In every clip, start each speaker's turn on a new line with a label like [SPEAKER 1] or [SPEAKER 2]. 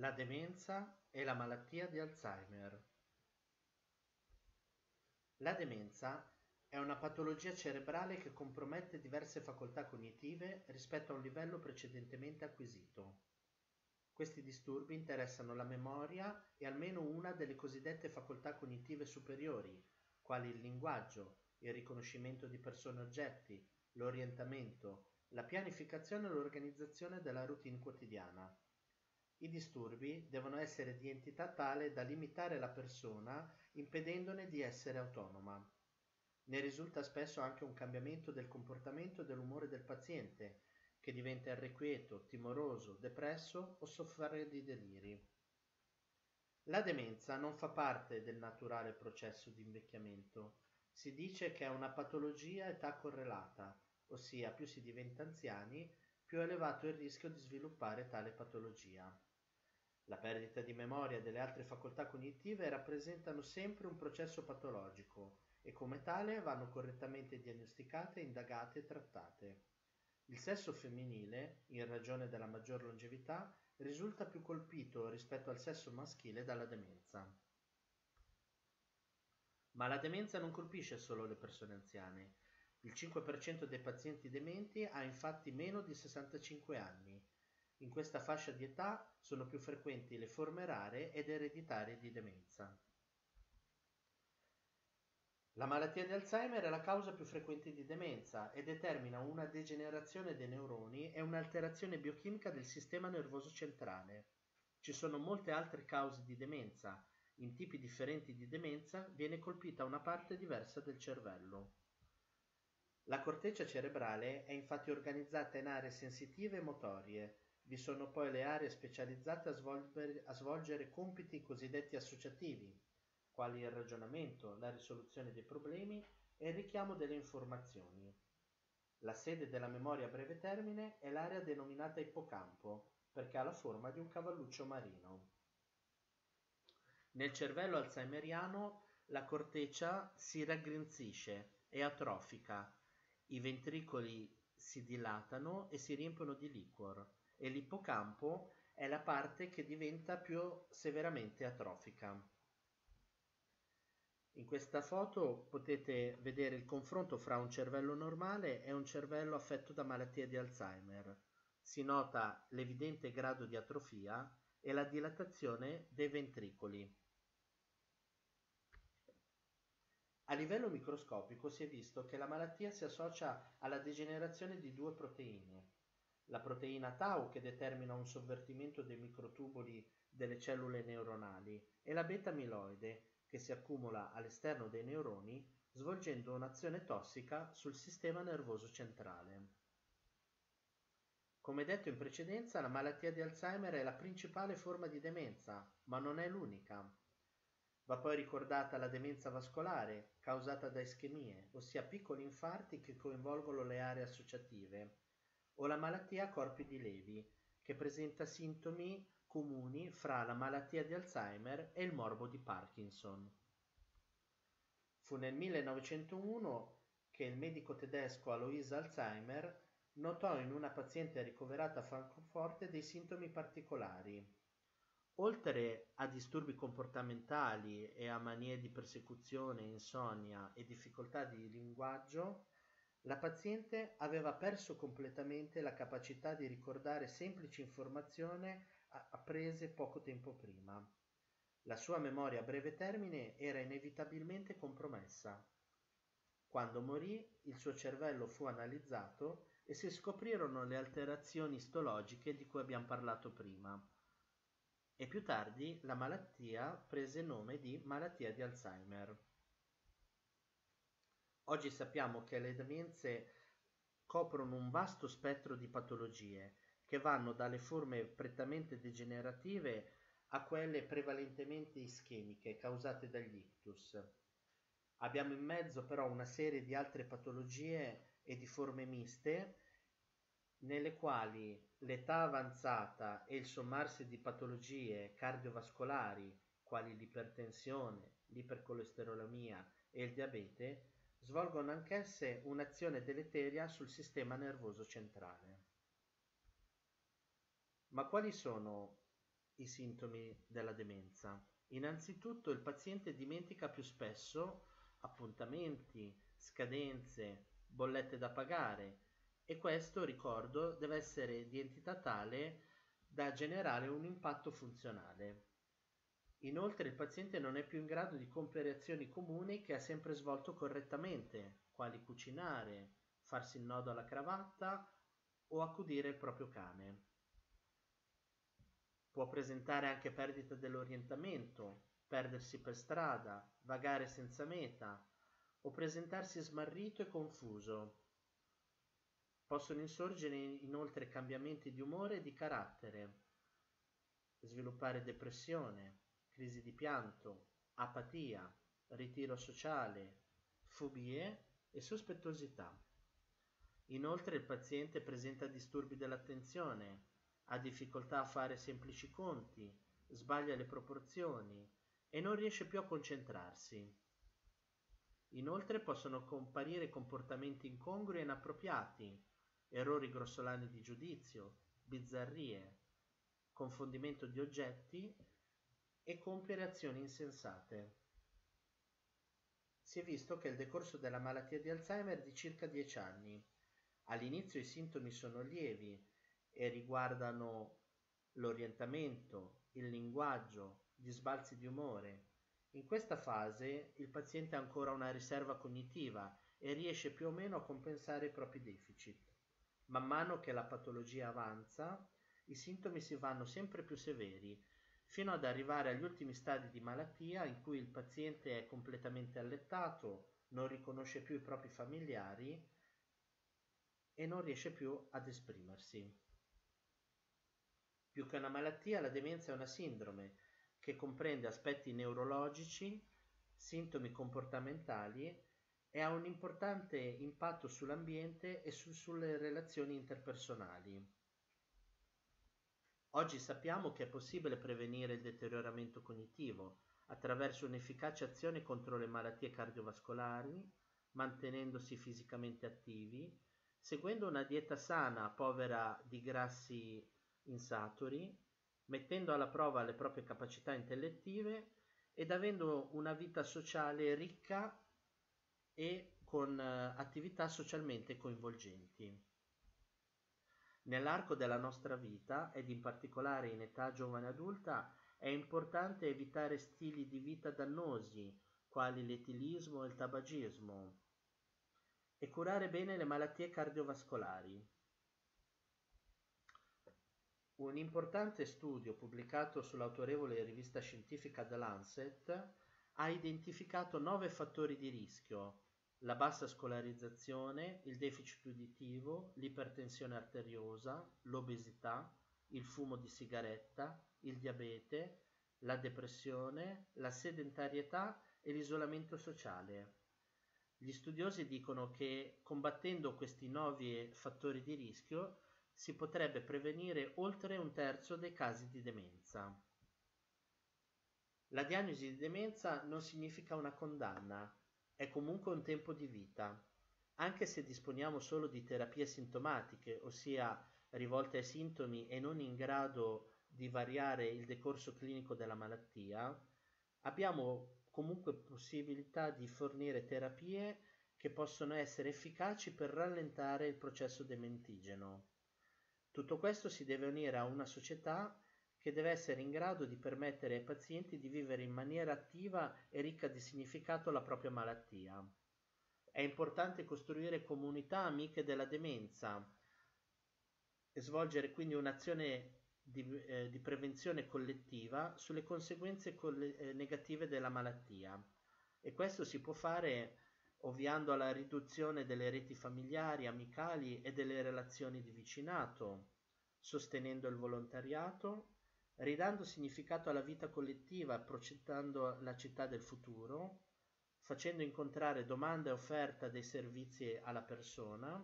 [SPEAKER 1] La demenza e la malattia di Alzheimer. La demenza è una patologia cerebrale che compromette diverse facoltà cognitive rispetto a un livello precedentemente acquisito. Questi disturbi interessano la memoria e almeno una delle cosiddette facoltà cognitive superiori, quali il linguaggio, il riconoscimento di persone e oggetti, l'orientamento, la pianificazione e l'organizzazione della routine quotidiana. I disturbi devono essere di entità tale da limitare la persona impedendone di essere autonoma. Ne risulta spesso anche un cambiamento del comportamento e dell'umore del paziente, che diventa irrequieto, timoroso, depresso o soffre di deliri. La demenza non fa parte del naturale processo di invecchiamento. Si dice che è una patologia età correlata, ossia più si diventa anziani, più elevato il rischio di sviluppare tale patologia. La perdita di memoria delle altre facoltà cognitive rappresentano sempre un processo patologico e come tale vanno correttamente diagnosticate, indagate e trattate. Il sesso femminile, in ragione della maggior longevità, risulta più colpito rispetto al sesso maschile dalla demenza. Ma la demenza non colpisce solo le persone anziane. Il 5% dei pazienti dementi ha infatti meno di 65 anni in questa fascia di età sono più frequenti le forme rare ed ereditarie di demenza. La malattia di Alzheimer è la causa più frequente di demenza e determina una degenerazione dei neuroni e un'alterazione biochimica del sistema nervoso centrale. Ci sono molte altre cause di demenza. In tipi differenti di demenza viene colpita una parte diversa del cervello. La corteccia cerebrale è infatti organizzata in aree sensitive e motorie, vi sono poi le aree specializzate a svolgere, a svolgere compiti cosiddetti associativi, quali il ragionamento, la risoluzione dei problemi e il richiamo delle informazioni. La sede della memoria a breve termine è l'area denominata ippocampo, perché ha la forma di un cavalluccio marino. Nel cervello alzheimeriano la corteccia si raggrinzisce e atrofica, i ventricoli si dilatano e si riempiono di liquor e l'ippocampo è la parte che diventa più severamente atrofica. In questa foto potete vedere il confronto fra un cervello normale e un cervello affetto da malattia di Alzheimer. Si nota l'evidente grado di atrofia e la dilatazione dei ventricoli. A livello microscopico si è visto che la malattia si associa alla degenerazione di due proteine, la proteina tau che determina un sovvertimento dei microtubuli delle cellule neuronali e la beta-amiloide che si accumula all'esterno dei neuroni svolgendo un'azione tossica sul sistema nervoso centrale. Come detto in precedenza, la malattia di Alzheimer è la principale forma di demenza, ma non è l'unica. Va poi ricordata la demenza vascolare, causata da ischemie, ossia piccoli infarti che coinvolgono le aree associative, o la malattia a corpi di Levi, che presenta sintomi comuni fra la malattia di Alzheimer e il morbo di Parkinson. Fu nel 1901 che il medico tedesco Alois Alzheimer notò in una paziente ricoverata a Francoforte dei sintomi particolari. Oltre a disturbi comportamentali e a manie di persecuzione, insonnia e difficoltà di linguaggio, la paziente aveva perso completamente la capacità di ricordare semplici informazioni apprese poco tempo prima. La sua memoria a breve termine era inevitabilmente compromessa. Quando morì, il suo cervello fu analizzato e si scoprirono le alterazioni istologiche di cui abbiamo parlato prima. E più tardi la malattia prese il nome di malattia di Alzheimer. Oggi sappiamo che le demenze coprono un vasto spettro di patologie che vanno dalle forme prettamente degenerative a quelle prevalentemente ischemiche causate dagli ictus. Abbiamo in mezzo però una serie di altre patologie e di forme miste nelle quali l'età avanzata e il sommarsi di patologie cardiovascolari quali l'ipertensione, l'ipercolesterolemia e il diabete svolgono anch'esse un'azione deleteria sul sistema nervoso centrale. Ma quali sono i sintomi della demenza? Innanzitutto il paziente dimentica più spesso appuntamenti, scadenze, bollette da pagare e questo, ricordo, deve essere di entità tale da generare un impatto funzionale. Inoltre il paziente non è più in grado di compiere azioni comuni che ha sempre svolto correttamente, quali cucinare, farsi il nodo alla cravatta o accudire il proprio cane. Può presentare anche perdita dell'orientamento, perdersi per strada, vagare senza meta o presentarsi smarrito e confuso. Possono insorgere inoltre cambiamenti di umore e di carattere, sviluppare depressione, crisi di pianto, apatia, ritiro sociale, fobie e sospettosità. Inoltre il paziente presenta disturbi dell'attenzione, ha difficoltà a fare semplici conti, sbaglia le proporzioni e non riesce più a concentrarsi. Inoltre possono comparire comportamenti incongrui e inappropriati, errori grossolani di giudizio, bizzarrie, confondimento di oggetti e compiere azioni insensate. Si è visto che il decorso della malattia di Alzheimer è di circa 10 anni. All'inizio i sintomi sono lievi e riguardano l'orientamento, il linguaggio, gli sbalzi di umore. In questa fase il paziente ha ancora una riserva cognitiva e riesce più o meno a compensare i propri deficit. Man mano che la patologia avanza, i sintomi si vanno sempre più severi, fino ad arrivare agli ultimi stadi di malattia in cui il paziente è completamente allettato, non riconosce più i propri familiari e non riesce più ad esprimersi. Più che una malattia, la demenza è una sindrome che comprende aspetti neurologici, sintomi comportamentali e ha un importante impatto sull'ambiente e su, sulle relazioni interpersonali. Oggi sappiamo che è possibile prevenire il deterioramento cognitivo attraverso un'efficace azione contro le malattie cardiovascolari, mantenendosi fisicamente attivi, seguendo una dieta sana povera di grassi insaturi, mettendo alla prova le proprie capacità intellettive ed avendo una vita sociale ricca e con eh, attività socialmente coinvolgenti. Nell'arco della nostra vita, ed in particolare in età giovane adulta, è importante evitare stili di vita dannosi, quali l'etilismo e il tabagismo, e curare bene le malattie cardiovascolari. Un importante studio pubblicato sull'autorevole rivista scientifica The Lancet ha identificato nove fattori di rischio, la bassa scolarizzazione, il deficit uditivo, l'ipertensione arteriosa, l'obesità, il fumo di sigaretta, il diabete, la depressione, la sedentarietà e l'isolamento sociale. Gli studiosi dicono che combattendo questi nove fattori di rischio si potrebbe prevenire oltre un terzo dei casi di demenza. La diagnosi di demenza non significa una condanna, è comunque un tempo di vita. Anche se disponiamo solo di terapie sintomatiche, ossia rivolte ai sintomi e non in grado di variare il decorso clinico della malattia, abbiamo comunque possibilità di fornire terapie che possono essere efficaci per rallentare il processo dementigeno. Tutto questo si deve unire a una società che deve essere in grado di permettere ai pazienti di vivere in maniera attiva e ricca di significato la propria malattia. È importante costruire comunità amiche della demenza e svolgere quindi un'azione di, eh, di prevenzione collettiva sulle conseguenze coll- eh, negative della malattia e questo si può fare ovviando alla riduzione delle reti familiari, amicali e delle relazioni di vicinato, sostenendo il volontariato, ridando significato alla vita collettiva, progettando la città del futuro, facendo incontrare domanda e offerta dei servizi alla persona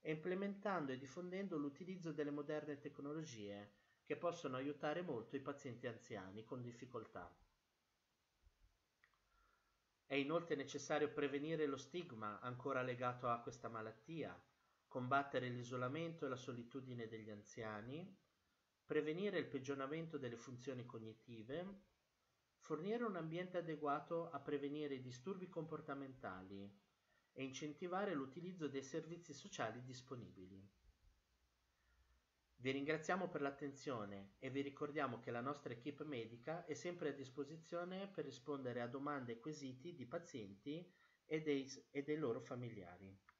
[SPEAKER 1] e implementando e diffondendo l'utilizzo delle moderne tecnologie che possono aiutare molto i pazienti anziani con difficoltà. È inoltre necessario prevenire lo stigma ancora legato a questa malattia, combattere l'isolamento e la solitudine degli anziani, prevenire il peggioramento delle funzioni cognitive, fornire un ambiente adeguato a prevenire i disturbi comportamentali e incentivare l'utilizzo dei servizi sociali disponibili. Vi ringraziamo per l'attenzione e vi ricordiamo che la nostra equip medica è sempre a disposizione per rispondere a domande e quesiti di pazienti e dei, e dei loro familiari.